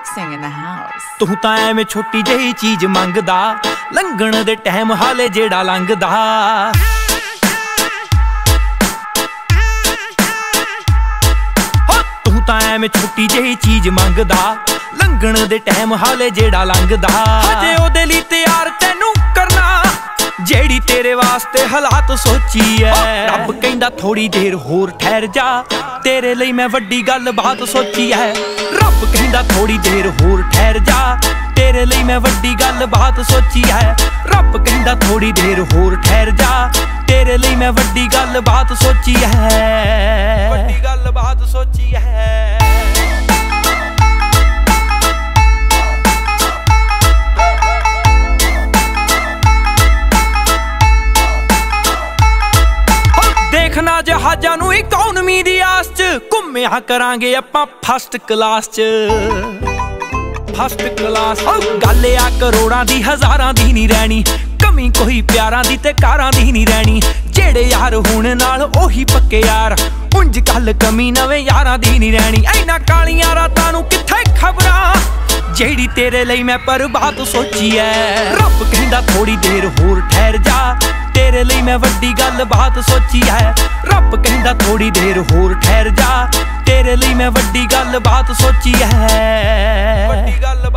Mix, mixing in the ਤੂੰ ਤਾਂ ਐਵੇਂ ਛੋਟੀ ਜਿਹੀ ਚੀਜ਼ ਮੰਗਦਾ ਲੰਘਣ ਦੇ ਟਾਈਮ ਹਾਲੇ ਜਿਹੜਾ ਲੰਘਦਾ। ਹੋ ਤੂੰ ਤਾਂ ਐਵੇਂ ਛੋਟੀ ਜਿਹੀ ਚੀਜ਼ ਮੰਗਦਾ ਲੰਘਣ ਦੇ ਟਾਈਮ ਹਾਲੇ ਜਿਹੜਾ ਲੰਘਦਾ। ਹਜੇ ਉਹਦੇ ਲਈ ਤਿਆਰ ਤੈਨੂੰ ਕਰਨਾ ਜਿਹੜੀ ਤੇਰੇ ਵਾਸਤੇ ਹਾਲਾਤ ਸੋਚੀ ਐ। ਰੱਬ ਕਹਿੰਦਾ ਥੋੜੀ ਦੇਰ ਹੋਰ ਠਹਿਰ ਜਾ ਤੇਰੇ ਲਈ ਮੈਂ ਵੱਡੀ ਗੱਲ ਬਾਤ ਸੋਚੀ ਐ। ਰੱਬ ਕਹਿੰਦਾ ਥੋੜੀ ਦੇਰ ਹੋਰ ਠਹਿਰ ਜਾ। ਤੇਰੇ ਲਈ ਮੈਂ ਵੱਡੀ ਗੱਲ ਬਾਤ ਸੋਚੀ ਹੈ। ਰੱਬ ਕਹਿੰਦਾ ਥੋੜੀ ਦੇਰ ਹੋਰ ਠਹਿਰ ਜਾ। ਤੇਰੇ ਲਈ ਮੈਂ ਵੱਡੀ ਗੱਲ ਬਾਤ ਸੋਚੀ ਹੈ। ਵੱਡੀ ਗੱਲ ਬਾਤ ਸੋਚੀ ਹੈ। ਦੇਖਣਾ ਜਹਾਜ਼ਾਂ ਨੂੰ ਇਕਨੋਮੀ ਦੀ ਆਸ ਚ। ਘੁੰਮਿਆ ਕਰਾਂਗੇ ਆਪਾਂ ਫਸਟ ਕਲਾਸ ਚ। ਫਸਟ ਕਲਾਸ ਗੱਲ ਆ ਕਰੋੜਾਂ ਦੀ, ਹਜ਼ਾਰਾਂ ਦੀ ਨਹੀਂ ਰਹਿਣੀ। ਕਮੀ ਕੋਈ ਪਿਆਰਾਂ ਦੀ ਤੇ ਕਾਰਾਂ ਦੀ ਨਹੀਂ ਰਹਿਣੀ। ਜਿਹੜੇ ਯਾਰ ਹੁਣ ਨਾਲ ਉਹੀ ਪੱਕੇ ਯਾਰ। ਉਂਝ ਕੱਲ ਕਮੀ ਨਵੇਂ ਯਾਰਾਂ ਦੀ ਨਹੀਂ ਰਹਿਣੀ। ਐਨਾ ਕਾਲੀਆਂ ਰਾਤਾਂ ਨੂੰ ਕਿੱਥੇ ਖਬਰਾਂ? ਜਿਹੜੀ ਤੇਰੇ ਲਈ ਮੈਂ ਪਰਬਾਤ ਸੋਚੀ ਐ। ਰੱਬ ਕਹਿੰਦਾ ਥੋੜੀ ਦੇਰ ਹੋਰ ਠਹਿਰ ਜਾ। ਤੇਰੇ ਲਈ ਮੈਂ ਵੱਡੀ ਗੱਲ ਬਾਤ ਸੋਚੀ ਹੈ। ਰੱਬ ਕਹਿੰਦਾ ਥੋੜੀ ਦੇਰ ਹੋਰ ਠਹਿਰ ਜਾ। ਤੇਰੇ ਲਈ ਮੈਂ ਵੱਡੀ ਗੱਲ ਬਾਤ ਸੋਚੀ ਹੈ। ਵੱਡੀ ਗੱਲ